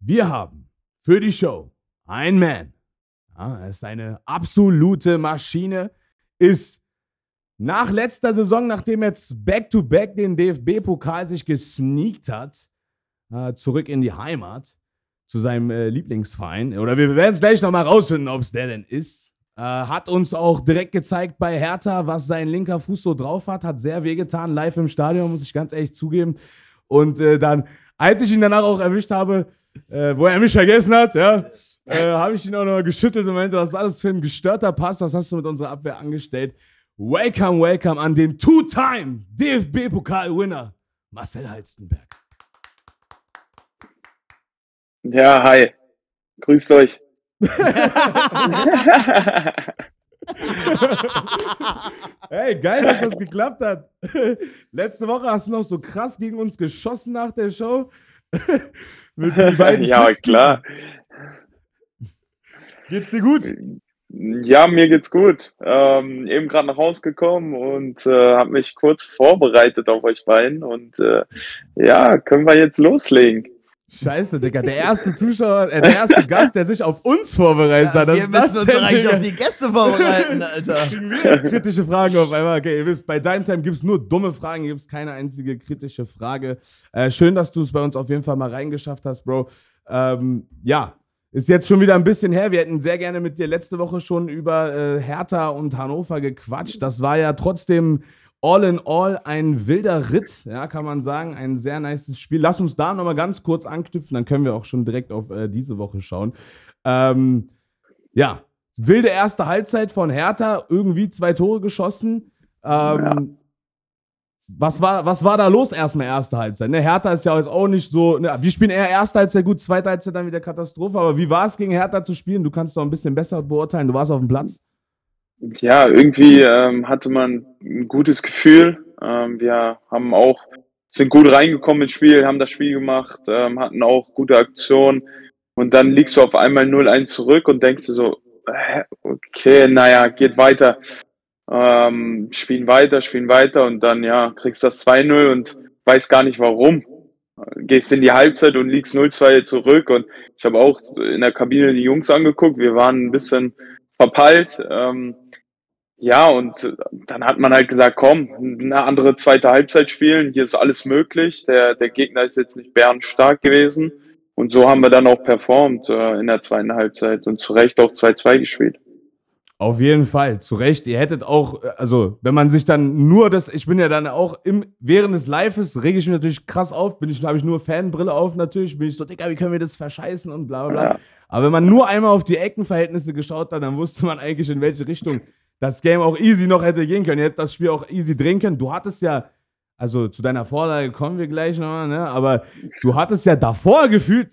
Wir haben für die Show ein Man. Ja, er ist eine absolute Maschine. Ist nach letzter Saison, nachdem jetzt back-to-back den DFB-Pokal sich gesneakt hat, äh, zurück in die Heimat zu seinem äh, Lieblingsverein. Oder wir werden es gleich nochmal rausfinden, ob es der denn ist. Äh, hat uns auch direkt gezeigt bei Hertha, was sein linker Fuß so drauf hat. Hat sehr wehgetan, live im Stadion, muss ich ganz ehrlich zugeben. Und dann, als ich ihn danach auch erwischt habe, äh, wo er mich vergessen hat, ja, äh, habe ich ihn auch noch geschüttelt und meinte, was ist alles für ein gestörter Pass, was hast du mit unserer Abwehr angestellt? Welcome, welcome an den Two-Time DFB-Pokal-Winner Marcel Halstenberg. Ja, hi. Grüßt euch. hey, geil, dass das geklappt hat. Letzte Woche hast du noch so krass gegen uns geschossen nach der Show. Mit den beiden ja, Fitzkippen. klar. Geht's dir gut? Ja, mir geht's gut. Ähm, eben gerade nach Hause gekommen und äh, habe mich kurz vorbereitet auf euch beiden. Und äh, ja, können wir jetzt loslegen. Scheiße, Digga. Der erste Zuschauer, äh, der erste Gast, der sich auf uns vorbereitet ja, hat. Wir müssen uns denn, eigentlich Digga? auf die Gäste vorbereiten, Alter. Kriegen wir jetzt kritische Fragen auf einmal. Okay, ihr wisst, bei Dime Time gibt es nur dumme Fragen, gibt es keine einzige kritische Frage. Äh, schön, dass du es bei uns auf jeden Fall mal reingeschafft hast, Bro. Ähm, ja, ist jetzt schon wieder ein bisschen her. Wir hätten sehr gerne mit dir letzte Woche schon über äh, Hertha und Hannover gequatscht. Das war ja trotzdem all in all ein wilder Ritt, ja, kann man sagen. Ein sehr nices Spiel. Lass uns da nochmal ganz kurz anknüpfen, dann können wir auch schon direkt auf äh, diese Woche schauen. Ähm, ja, wilde erste Halbzeit von Hertha, irgendwie zwei Tore geschossen. Ähm, ja. Was war, was war da los erstmal erste Halbzeit? Ne, Hertha ist ja jetzt auch nicht so. Ne, wir spielen eher erste Halbzeit gut, zweite Halbzeit dann wieder Katastrophe. Aber wie war es gegen Hertha zu spielen? Du kannst doch ein bisschen besser beurteilen. Du warst auf dem Platz ja, irgendwie ähm, hatte man ein gutes Gefühl. Ähm, wir haben auch, sind gut reingekommen ins Spiel, haben das Spiel gemacht, ähm, hatten auch gute Aktionen. Und dann liegst du auf einmal 0-1 zurück und denkst du so, äh, okay, naja, geht weiter. Ähm, spielen weiter, spielen weiter und dann, ja, kriegst das 2-0 und weiß gar nicht warum. Gehst in die Halbzeit und liegst 0-2 zurück und ich habe auch in der Kabine die Jungs angeguckt. Wir waren ein bisschen verpeilt. Ähm, ja, und dann hat man halt gesagt, komm, eine andere zweite Halbzeit spielen, hier ist alles möglich. Der, der Gegner ist jetzt nicht bärenstark gewesen. Und so haben wir dann auch performt äh, in der zweiten Halbzeit und zu Recht auch 2-2 gespielt. Auf jeden Fall, zu Recht. Ihr hättet auch, also wenn man sich dann nur das, ich bin ja dann auch im, während des Lives, rege ich mich natürlich krass auf, bin ich, habe ich nur Fanbrille auf natürlich, bin ich so, Digga, wie können wir das verscheißen und bla bla bla. Ja. Aber wenn man nur einmal auf die Eckenverhältnisse geschaut hat, dann wusste man eigentlich, in welche Richtung das Game auch easy noch hätte gehen können. Ihr hättet das Spiel auch easy drehen können. Du hattest ja, also zu deiner Vorlage kommen wir gleich nochmal, ne? aber du hattest ja davor gefühlt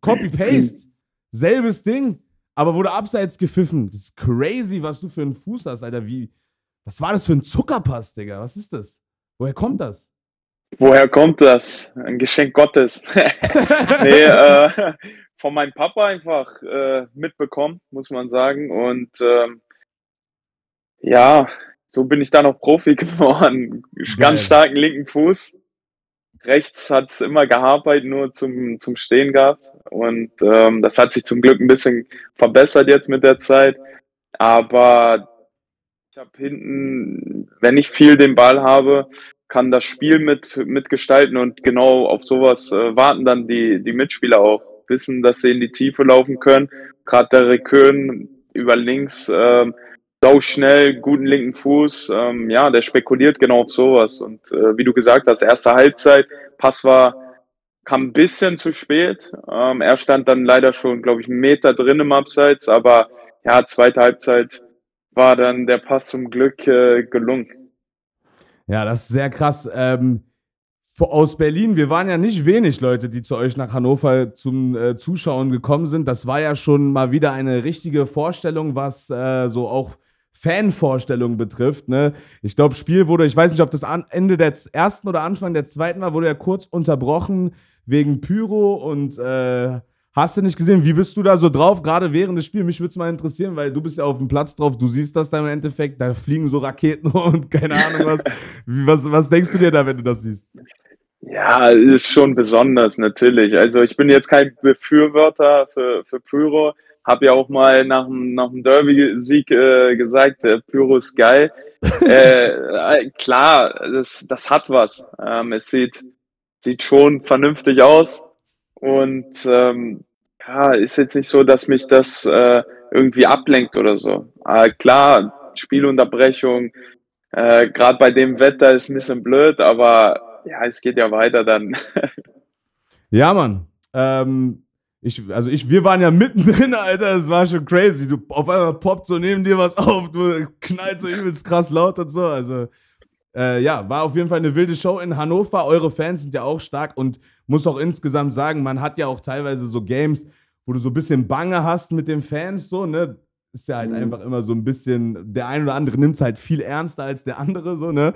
Copy-Paste, selbes Ding, aber wurde abseits gepfiffen. Das ist crazy, was du für einen Fuß hast, Alter. Wie, was war das für ein Zuckerpass, Digga? Was ist das? Woher kommt das? Woher kommt das? Ein Geschenk Gottes. nee, äh, von meinem Papa einfach äh, mitbekommen, muss man sagen. Und ähm, ja, so bin ich dann auch Profi geworden. Ganz starken linken Fuß. Rechts hat es immer gehapert, nur zum, zum Stehen gehabt. Und ähm, das hat sich zum Glück ein bisschen verbessert jetzt mit der Zeit. Aber ich habe hinten, wenn ich viel den Ball habe, kann das Spiel mit mitgestalten und genau auf sowas äh, warten dann die, die Mitspieler auch. Wissen, dass sie in die Tiefe laufen können. Gerade der Rekön über links ähm, sau schnell, guten linken Fuß. Ähm, ja, der spekuliert genau auf sowas. Und äh, wie du gesagt hast, erste Halbzeit, Pass war, kam ein bisschen zu spät. Ähm, er stand dann leider schon, glaube ich, einen Meter drin im Abseits, aber ja, zweite Halbzeit war dann der Pass zum Glück äh, gelungen. Ja, das ist sehr krass. Ähm, aus Berlin, wir waren ja nicht wenig Leute, die zu euch nach Hannover zum äh, Zuschauen gekommen sind. Das war ja schon mal wieder eine richtige Vorstellung, was äh, so auch Fanvorstellung betrifft. Ne? Ich glaube, Spiel wurde, ich weiß nicht, ob das Ende der ersten oder Anfang der zweiten war, wurde ja kurz unterbrochen wegen Pyro und äh, hast du nicht gesehen, wie bist du da so drauf, gerade während des Spiels? Mich würde es mal interessieren, weil du bist ja auf dem Platz drauf, du siehst das dann im Endeffekt, da fliegen so Raketen und keine Ahnung was. was. Was denkst du dir da, wenn du das siehst? Ja, ist schon besonders, natürlich. Also ich bin jetzt kein Befürworter für, für Pyro. Habe ja auch mal nach dem, nach dem Derby-Sieg äh, gesagt, äh, Pyro ist geil. äh, äh, klar, das, das hat was. Ähm, es sieht, sieht schon vernünftig aus. Und ähm, ja, ist jetzt nicht so, dass mich das äh, irgendwie ablenkt oder so. Äh, klar, Spielunterbrechung, äh, gerade bei dem Wetter ist ein bisschen blöd, aber ja, es geht ja weiter dann. ja, Mann. Ähm, ich, also ich, wir waren ja mittendrin, Alter, es war schon crazy. Du auf einmal poppt so neben dir was auf, du knallst so übelst krass laut und so. Also, äh, ja, war auf jeden Fall eine wilde Show in Hannover. Eure Fans sind ja auch stark und muss auch insgesamt sagen, man hat ja auch teilweise so Games, wo du so ein bisschen Bange hast mit den Fans, so, ne? Ist ja halt mhm. einfach immer so ein bisschen, der ein oder andere nimmt es halt viel ernster als der andere, so, ne?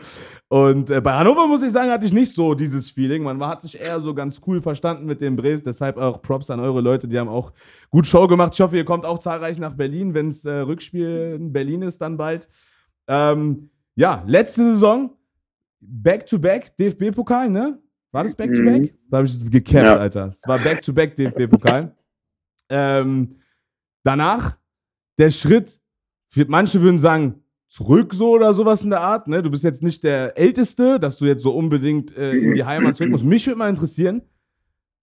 Und äh, bei Hannover, muss ich sagen, hatte ich nicht so dieses Feeling. Man hat sich eher so ganz cool verstanden mit dem Bres, deshalb auch Props an eure Leute, die haben auch gut Show gemacht. Ich hoffe, ihr kommt auch zahlreich nach Berlin, wenn es äh, Rückspiel in Berlin ist, dann bald. Ähm, ja, letzte Saison, Back-to-Back, DFB-Pokal, ne? War das Back-to-Back? Mhm. Da habe ich es gecapped, ja. Alter. Es war Back-to-Back DFB-Pokal. ähm, danach der Schritt, manche würden sagen, zurück so oder sowas in der Art. Ne? Du bist jetzt nicht der Älteste, dass du jetzt so unbedingt äh, in die Heimat zurück musst. Mich würde mal interessieren,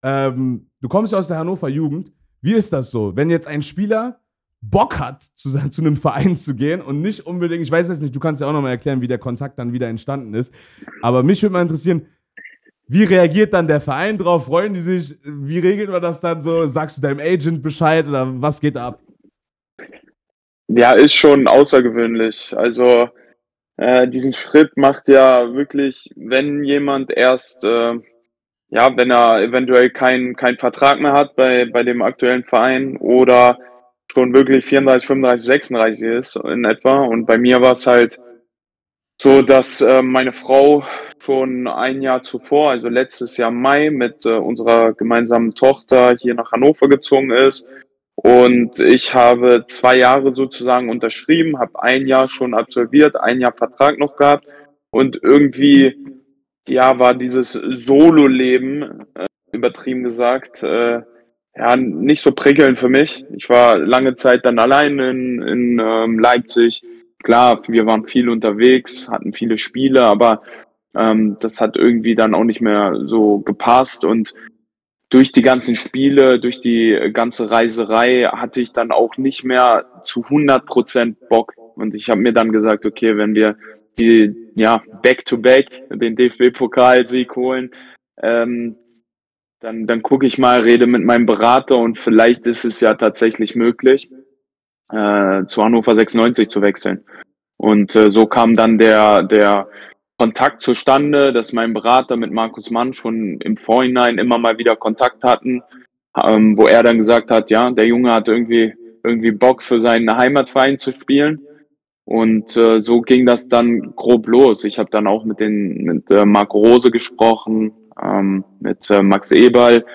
ähm, du kommst ja aus der Hannover Jugend. Wie ist das so, wenn jetzt ein Spieler Bock hat, zu, zu einem Verein zu gehen und nicht unbedingt, ich weiß jetzt nicht, du kannst ja auch nochmal erklären, wie der Kontakt dann wieder entstanden ist, aber mich würde mal interessieren, wie reagiert dann der Verein drauf? Freuen die sich? Wie regelt man das dann so? Sagst du deinem Agent Bescheid oder was geht ab? Ja, ist schon außergewöhnlich. Also äh, diesen Schritt macht ja wirklich, wenn jemand erst, äh, ja, wenn er eventuell keinen kein Vertrag mehr hat bei, bei dem aktuellen Verein oder schon wirklich 34, 35, 36 ist in etwa. Und bei mir war es halt so, dass äh, meine Frau schon ein Jahr zuvor, also letztes Jahr Mai, mit äh, unserer gemeinsamen Tochter hier nach Hannover gezogen ist und ich habe zwei Jahre sozusagen unterschrieben, habe ein Jahr schon absolviert, ein Jahr Vertrag noch gehabt. Und irgendwie, ja, war dieses Solo-Leben, äh, übertrieben gesagt, äh, ja, nicht so prickelnd für mich. Ich war lange Zeit dann allein in, in ähm, Leipzig. Klar, wir waren viel unterwegs, hatten viele Spiele, aber ähm, das hat irgendwie dann auch nicht mehr so gepasst. Und durch die ganzen Spiele, durch die ganze Reiserei hatte ich dann auch nicht mehr zu 100 Prozent Bock. Und ich habe mir dann gesagt, okay, wenn wir die, ja, Back-to-Back, den DFB-Pokalsieg holen, ähm, dann, dann gucke ich mal, rede mit meinem Berater und vielleicht ist es ja tatsächlich möglich, äh, zu Hannover 96 zu wechseln. Und äh, so kam dann der, der Kontakt zustande, dass mein Berater mit Markus Mann schon im Vorhinein immer mal wieder Kontakt hatten, ähm, wo er dann gesagt hat, ja, der Junge hat irgendwie irgendwie Bock für seinen Heimatverein zu spielen. Und äh, so ging das dann grob los. Ich habe dann auch mit den mit äh, Marco Rose gesprochen, ähm, mit äh, Max Eberl,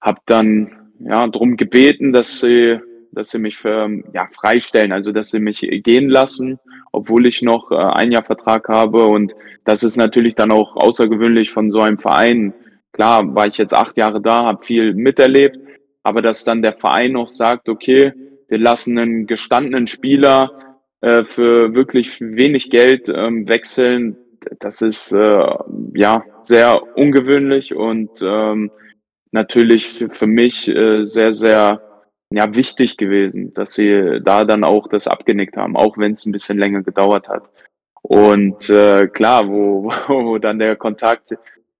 habe dann ja drum gebeten, dass sie dass sie mich für, ja freistellen, also dass sie mich gehen lassen obwohl ich noch äh, ein Jahr Vertrag habe. Und das ist natürlich dann auch außergewöhnlich von so einem Verein. Klar, war ich jetzt acht Jahre da, habe viel miterlebt, aber dass dann der Verein noch sagt, okay, wir lassen einen gestandenen Spieler äh, für wirklich wenig Geld ähm, wechseln, das ist äh, ja sehr ungewöhnlich und ähm, natürlich für mich äh, sehr, sehr ja, wichtig gewesen, dass sie da dann auch das abgenickt haben, auch wenn es ein bisschen länger gedauert hat. Und äh, klar, wo, wo dann der Kontakt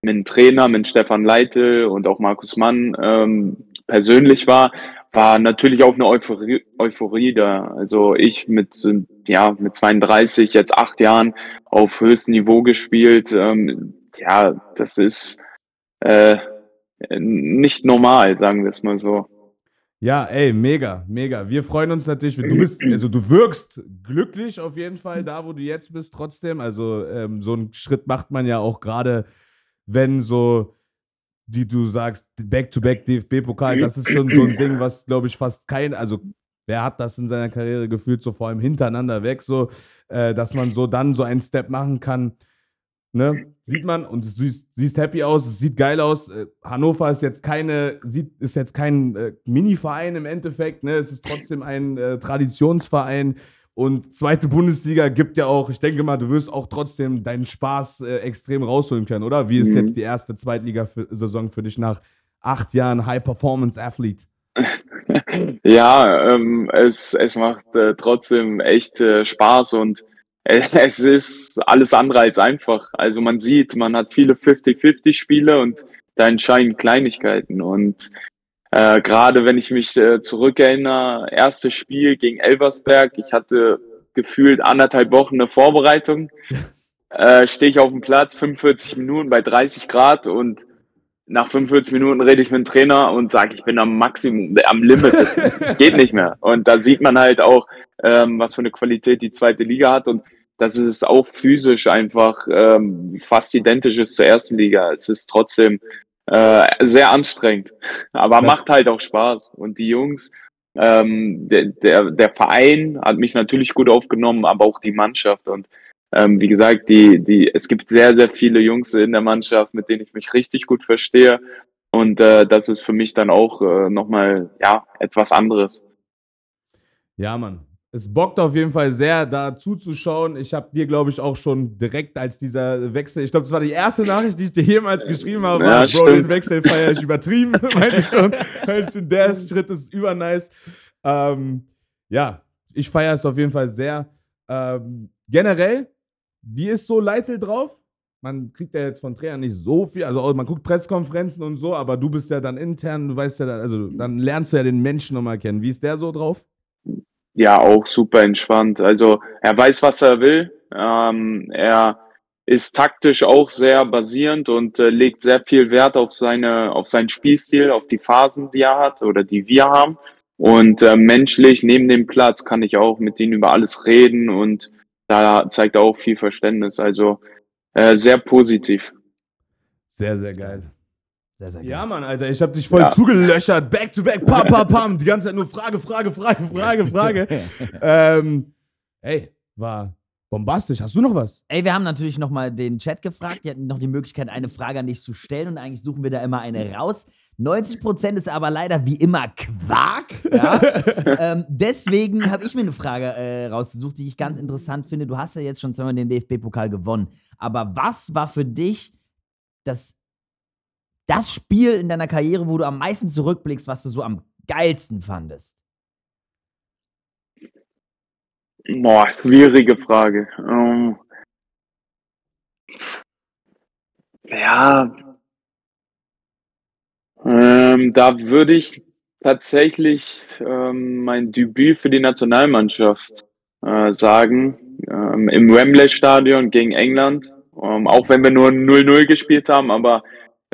mit dem Trainer, mit Stefan Leitl und auch Markus Mann ähm, persönlich war, war natürlich auch eine Euphorie, Euphorie da. Also ich mit ja mit 32 jetzt acht Jahren auf höchstem Niveau gespielt. Ähm, ja, das ist äh, nicht normal, sagen wir es mal so. Ja, ey, mega, mega. Wir freuen uns natürlich. Du bist, also du wirkst glücklich auf jeden Fall da, wo du jetzt bist, trotzdem. Also ähm, so einen Schritt macht man ja auch gerade, wenn so, die du sagst, Back-to-Back DFB-Pokal, das ist schon so ein Ding, was, glaube ich, fast kein, also wer hat das in seiner Karriere gefühlt, so vor allem hintereinander weg, so, äh, dass man so dann so einen Step machen kann. Ne? Sieht man und du siehst, siehst happy aus, es sieht geil aus. Äh, Hannover ist jetzt keine, sieht, ist jetzt kein äh, Mini-Verein im Endeffekt, ne? Es ist trotzdem ein äh, Traditionsverein. Und zweite Bundesliga gibt ja auch, ich denke mal, du wirst auch trotzdem deinen Spaß äh, extrem rausholen können, oder? Wie ist Mhm. jetzt die erste Zweitliga-Saison für dich nach acht Jahren High-Performance-Athlete? Ja, ähm, es, es macht äh, trotzdem echt äh, Spaß und es ist alles andere als einfach. Also man sieht, man hat viele 50-50-Spiele und da entscheiden Kleinigkeiten. Und äh, gerade wenn ich mich äh, zurückerinnere, erstes Spiel gegen Elversberg, ich hatte gefühlt anderthalb Wochen eine Vorbereitung, äh, stehe ich auf dem Platz, 45 Minuten bei 30 Grad und nach 45 Minuten rede ich mit dem Trainer und sage, ich bin am Maximum, am Limit, es, geht nicht mehr. Und da sieht man halt auch, ähm, was für eine Qualität die zweite Liga hat und dass es auch physisch einfach ähm, fast identisch ist zur ersten Liga. Es ist trotzdem äh, sehr anstrengend, aber Ja. macht halt auch Spaß. Und die Jungs, ähm, der, der, der Verein hat mich natürlich gut aufgenommen, aber auch die Mannschaft. Und ähm, wie gesagt, die, die, es gibt sehr, sehr viele Jungs in der Mannschaft, mit denen ich mich richtig gut verstehe. Und äh, das ist für mich dann auch äh, nochmal ja, etwas anderes. Ja, Mann. Es bockt auf jeden Fall sehr, da zuzuschauen. Ich habe dir, glaube ich, auch schon direkt als dieser Wechsel, ich glaube, das war die erste Nachricht, die ich dir jemals geschrieben habe. Ja, Bro, stimmt. den Wechsel feiere ich übertrieben, meine ich schon. Finde, der Schritt ist übernice. Ähm, ja, ich feiere es auf jeden Fall sehr. Ähm, generell, wie ist so Leitl drauf? Man kriegt ja jetzt von Trainern nicht so viel, also man guckt Pressekonferenzen und so, aber du bist ja dann intern, du weißt ja, dann, also dann lernst du ja den Menschen nochmal kennen. Wie ist der so drauf? Ja, auch super entspannt. Also er weiß, was er will. Ähm, er ist taktisch auch sehr basierend und äh, legt sehr viel Wert auf seine, auf seinen Spielstil, auf die Phasen, die er hat oder die wir haben. Und äh, menschlich neben dem Platz kann ich auch mit ihm über alles reden und da zeigt er auch viel Verständnis. Also äh, sehr positiv. Sehr, sehr geil. Sehr, sehr geil. Ja, Mann, Alter, ich hab dich voll Ja. zugelöchert. Back to back, pam, pam, pam. Die ganze Zeit nur Frage, Frage, Frage, Frage, Frage. ähm, ey, war bombastisch. Hast du noch was? Ey, wir haben natürlich nochmal den Chat gefragt. Die hatten noch die Möglichkeit, eine Frage an dich zu stellen und eigentlich suchen wir da immer eine raus. 90% ist aber leider wie immer Quark. Ja? ähm, deswegen habe ich mir eine Frage äh, rausgesucht, die ich ganz interessant finde. Du hast ja jetzt schon zweimal den DFB-Pokal gewonnen. Aber was war für dich das, das Spiel in deiner Karriere, wo du am meisten zurückblickst, was du so am geilsten fandest? Boah, schwierige Frage. Ähm, ja, ähm, da würde ich tatsächlich ähm, mein Debüt für die Nationalmannschaft äh, sagen, ähm, im Wembley-Stadion gegen England. Ähm, auch wenn wir nur 0-0 gespielt haben, aber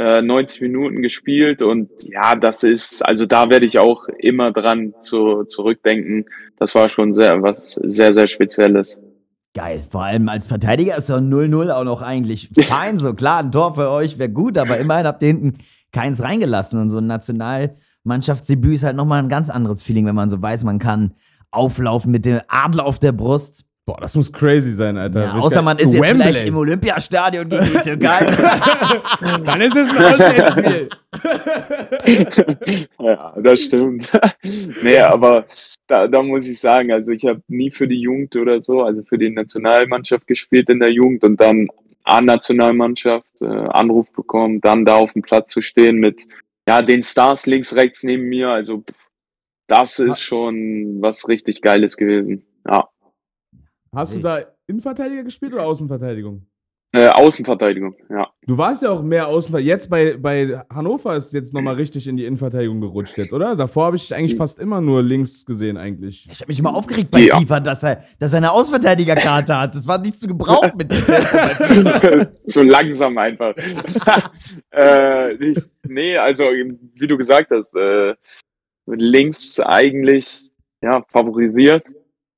äh, 90 Minuten gespielt und ja, das ist, also da werde ich auch immer dran zu, zurückdenken. Das war schon sehr, was sehr, sehr Spezielles. Geil. Vor allem als Verteidiger ist so ein 0-0 auch noch eigentlich fein. So klar, ein Tor für euch wäre gut, aber immerhin habt ihr hinten keins reingelassen. Und so ein Nationalmannschaftsdebüt ist halt nochmal ein ganz anderes Feeling, wenn man so weiß, man kann auflaufen mit dem Adler auf der Brust. Boah, das muss crazy sein, Alter. Ja, außer man ist jetzt Wembley. vielleicht im Olympiastadion gegen die Türkei. Dann ist es ein Auswärtsspiel. Ja, das stimmt. nee, aber da, da muss ich sagen, also ich habe nie für die Jugend oder so, also für die Nationalmannschaft gespielt in der Jugend und dann A-Nationalmannschaft, äh, Anruf bekommen, dann da auf dem Platz zu stehen mit ja den Stars links, rechts neben mir. Also das ist schon was richtig Geiles gewesen. Hast du da Innenverteidiger gespielt oder Außenverteidigung? Äh, Außenverteidigung, ja. Du warst ja auch mehr Außenverteidiger. Jetzt bei, bei Hannover ist jetzt nochmal richtig in die Innenverteidigung gerutscht jetzt, oder? Davor habe ich dich eigentlich fast immer nur links gesehen, eigentlich. Ich habe mich immer aufgeregt bei Ja. FIFA, dass er, dass er eine Ausverteidigerkarte hat. Das war nicht zu gebrauchen mit so langsam einfach. äh, ich, nee, also wie du gesagt hast, äh, links eigentlich ja favorisiert.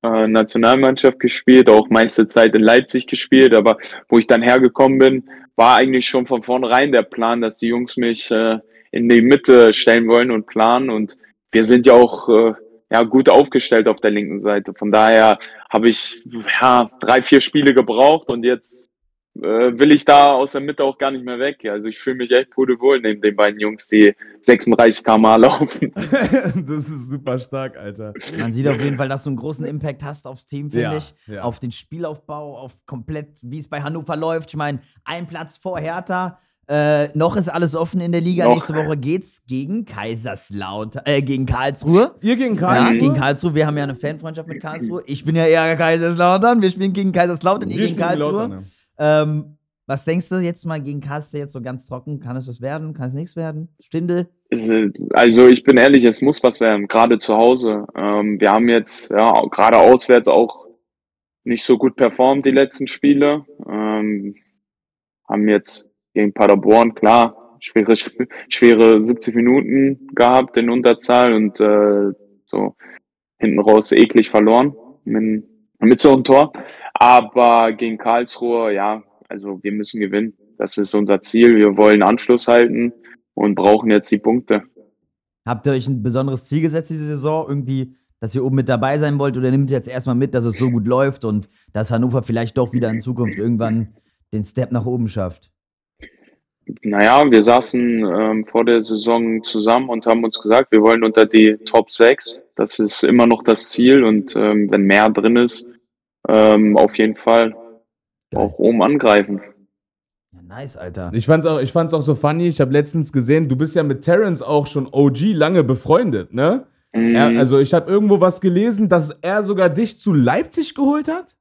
Äh, Nationalmannschaft gespielt, auch meiste Zeit in Leipzig gespielt, aber wo ich dann hergekommen bin, war eigentlich schon von vornherein der Plan, dass die Jungs mich äh, in die Mitte stellen wollen und planen und wir sind ja auch äh, ja gut aufgestellt auf der linken Seite. Von daher habe ich ja drei, vier Spiele gebraucht und jetzt will ich da aus der Mitte auch gar nicht mehr weg. Also ich fühle mich echt pudelwohl neben den beiden Jungs, die 36 km laufen. das ist super stark, Alter. Man sieht auf jeden Fall, dass du einen großen Impact hast aufs Team, finde Ja, ich. ja. Auf den Spielaufbau, auf komplett, wie es bei Hannover läuft. Ich meine, ein Platz vor Hertha. Äh, noch ist alles offen in der Liga. Noch. Nächste Woche geht's gegen Kaiserslautern, äh, gegen Karlsruhe. Ihr gegen Ja, Karlsruhe? gegen Karlsruhe. Wir haben ja eine Fanfreundschaft mit Karlsruhe. Ich bin ja eher Kaiserslautern. Wir spielen gegen Kaiserslautern, ihr Wir gegen Karlsruhe. Lautern. Ähm, was denkst du jetzt mal gegen Karlsruhe jetzt so ganz trocken? Kann es was werden? Kann es nichts werden? Stindel? Also ich bin ehrlich, es muss was werden, gerade zu Hause. Ähm, wir haben jetzt ja gerade auswärts auch nicht so gut performt die letzten Spiele. Ähm, haben jetzt gegen Paderborn klar schwere schwere 70 Minuten gehabt in Unterzahl und äh, so hinten raus eklig verloren mit, mit so einem Tor. Aber gegen Karlsruhe, ja, also wir müssen gewinnen. Das ist unser Ziel. Wir wollen Anschluss halten und brauchen jetzt die Punkte. Habt ihr euch ein besonderes Ziel gesetzt diese Saison? Irgendwie, dass ihr oben mit dabei sein wollt? Oder nimmt ihr jetzt erstmal mit, dass es so gut läuft und dass Hannover vielleicht doch wieder in Zukunft irgendwann den Step nach oben schafft? Naja, wir saßen ähm, vor der Saison zusammen und haben uns gesagt, wir wollen unter die Top 6. Das ist immer noch das Ziel und ähm, wenn mehr drin ist, ähm, auf jeden Fall auch oben angreifen. Ja, nice, Alter. Ich fand's auch, ich fand's auch so funny. Ich habe letztens gesehen, du bist ja mit Terrence auch schon OG lange befreundet, ne? Mhm. Er, also ich habe irgendwo was gelesen, dass er sogar dich zu Leipzig geholt hat.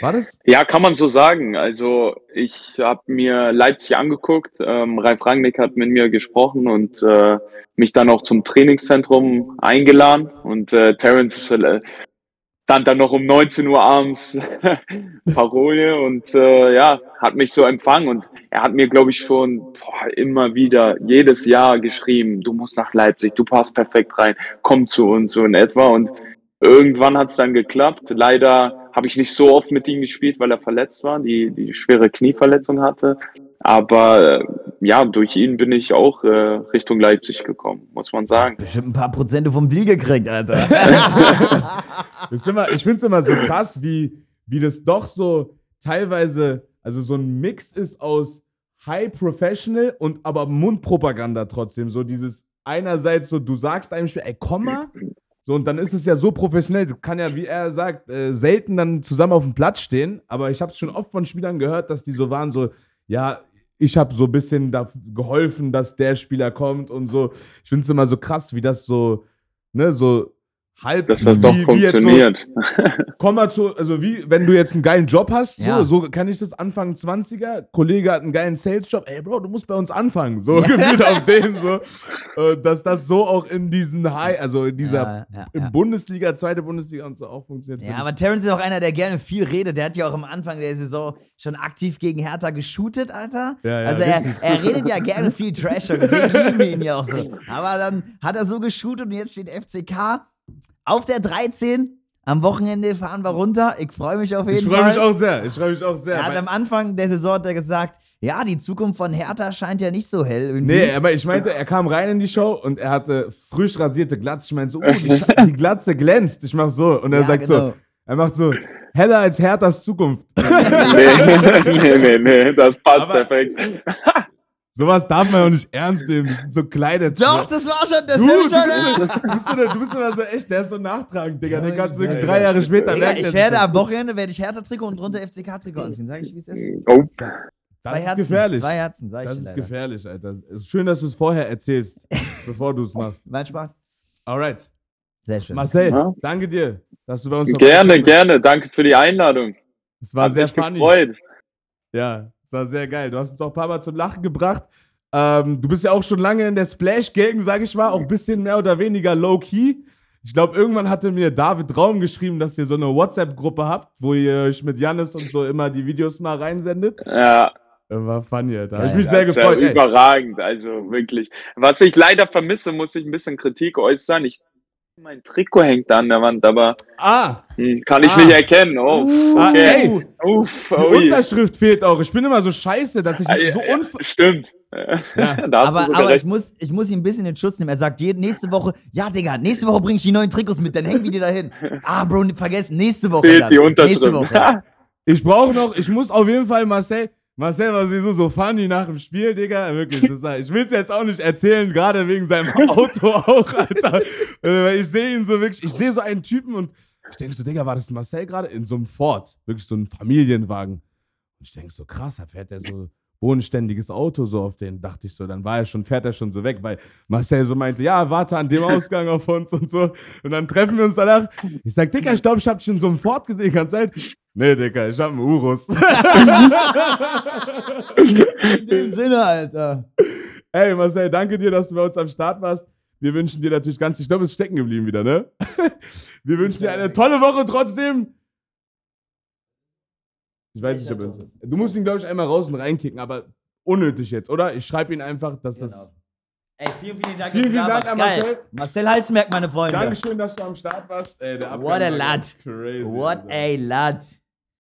War das? Ja, kann man so sagen. Also ich habe mir Leipzig angeguckt. Ähm, Ralf Rangnick hat mit mir gesprochen und äh, mich dann auch zum Trainingszentrum eingeladen. Und äh, Terence äh, stand dann noch um 19 Uhr abends Parole und äh, ja, hat mich so empfangen. Und er hat mir, glaube ich, schon boah, immer wieder jedes Jahr geschrieben, du musst nach Leipzig, du passt perfekt rein, komm zu uns so in etwa. Und irgendwann hat es dann geklappt. Leider habe ich nicht so oft mit ihm gespielt, weil er verletzt war, die, die schwere Knieverletzung hatte. Aber äh, ja, durch ihn bin ich auch äh, Richtung Leipzig gekommen, muss man sagen. Bestimmt ein paar Prozente vom Deal gekriegt, Alter. Das ist immer, ich finde es immer so krass, wie, wie das doch so teilweise, also so ein Mix ist aus High Professional und aber Mundpropaganda trotzdem. So dieses einerseits so, du sagst einem Spiel, ey, komm mal. So, und dann ist es ja so professionell, du kann ja, wie er sagt, äh, selten dann zusammen auf dem Platz stehen. Aber ich habe es schon oft von Spielern gehört, dass die so waren, so, ja, ich habe so ein bisschen da geholfen, dass der Spieler kommt und so. Ich finde es immer so krass, wie das so, ne, so halb. Dass das wie- doch wie jetzt so- funktioniert. komm mal zu, also wie, wenn du jetzt einen geilen Job hast, Ja. so, so kann ich das Anfang 20er, Kollege hat einen geilen Sales-Job, ey Bro, du musst bei uns anfangen, so gefühlt auf den, so, äh, dass das so auch in diesen High, also in dieser Ja, ja, in ja. Bundesliga, zweite Bundesliga und so auch funktioniert. Ja, aber ich. Terence ist auch einer, der gerne viel redet. Der hat ja auch am Anfang der Saison schon aktiv gegen Hertha geshootet, Alter. Ja, ja, also er, er redet ja gerne viel Trash, deswegen lieben wir ihn ja auch so. Aber dann hat er so geshootet und jetzt steht FCK auf der 13. Am Wochenende fahren wir runter. Ich freue mich auf jeden ich Fall. freue mich auch sehr, ich freue mich auch sehr. Er hat am Anfang der Saison hat er gesagt, ja, die Zukunft von Hertha scheint ja nicht so hell irgendwie. Nee, aber ich meinte, er kam rein in die Show und er hatte frisch rasierte Glatze. Ich meinte so, oh, die, die Glatze glänzt. Ich mach so. Und er Ja, sagt genau. so, er macht so, heller als Herthas Zukunft. nee, nee, nee, nee, das passt Aber- perfekt. Sowas darf man auch nicht ernst nehmen. Das sind so kleine Doch, das war schon, das Du, du, bist so, du, bist so, du bist immer so echt, der ist so nachtragend, Digga. Den kannst du Ja, drei Jahre später Digga, merken. ich das werde am Wochenende werde ich Hertha-Trikot und drunter FCK-Trikot anziehen. Sag ich, wie es ist? Oh, Zwei ist Herzen, gefährlich. Zwei Herzen, sag ich Das ist leider. gefährlich, Alter. Es ist schön, dass du es vorher erzählst, bevor du es machst. Mein Spaß. Alright. Sehr schön. Marcel, Ja. danke dir, dass du bei uns gerne, gerne. Danke für die Einladung. Es war Hat sehr mich funny. gefreut. Ja, es war sehr geil. Du hast uns auch ein paar Mal zum Lachen gebracht. Ähm, du bist ja auch schon lange in der Splash-Gang, sag ich mal, auch ein bisschen mehr oder weniger low-key. Ich glaube, irgendwann hatte mir David Raum geschrieben, dass ihr so eine WhatsApp-Gruppe habt, wo ihr euch mit Janis und so immer die Videos mal reinsendet. Ja, War funny, Alter. Hab ich mich sehr das gefreut. Ja überragend, also wirklich. Was ich leider vermisse, muss ich ein bisschen Kritik äußern. Ich, mein Trikot hängt da an der Wand, aber Ah, hm, kann ich Ah. nicht erkennen. Oh, ah, okay. ey, Uff, die ui. Unterschrift fehlt auch. Ich bin immer so scheiße, dass ich Ah, so unver... Stimmt. Ja. Aber, aber ich, muss, ich muss ihn ein bisschen in Schutz nehmen. Er sagt jede, nächste Woche, ja, Digga, nächste Woche bringe ich die neuen Trikots mit, dann hängen wir die da hin. Ah, Bro, vergessen, nächste Woche. Fehlt dann. die Nächste Unterschrift. Woche. Ich brauche noch, ich muss auf jeden Fall Marcel. Marcel war sowieso so funny nach dem Spiel, Digga. Wirklich, das ich will es jetzt auch nicht erzählen, gerade wegen seinem Auto auch, Alter. Weil ich sehe ihn so wirklich, ich sehe so einen Typen und ich denke so, Digga, war das Marcel gerade in so einem Ford? Wirklich so ein Familienwagen. Und ich denke so, krass, da fährt der so bodenständiges Auto so auf den, dachte ich so, dann war er schon, fährt er schon so weg, weil Marcel so meinte, ja, warte an dem Ausgang auf uns und so. Und dann treffen wir uns danach. Ich sag, Digga, ich glaube, ich hab dich in so einem Ford gesehen, kann sein? Nee, Digga, ich hab einen Urus. In dem Sinne, Alter. Ey, Marcel, danke dir, dass du bei uns am Start warst. Wir wünschen dir natürlich ganz, ich glaube, es ist stecken geblieben wieder, ne? Wir wünschen dir eine tolle Woche trotzdem. Ich weiß nicht, ob er uns. Du musst ihn, glaube ich, einmal raus und reinkicken, aber unnötig jetzt, oder? Ich schreibe ihn einfach, dass das. Genau. Ey, vielen, vielen Dank. Vielen, vielen da Dank an Geil. Marcel. Marcel Halsmerk, meine Freunde. Dankeschön, dass du am Start warst. Ey, What a lad. Crazy. What a lad.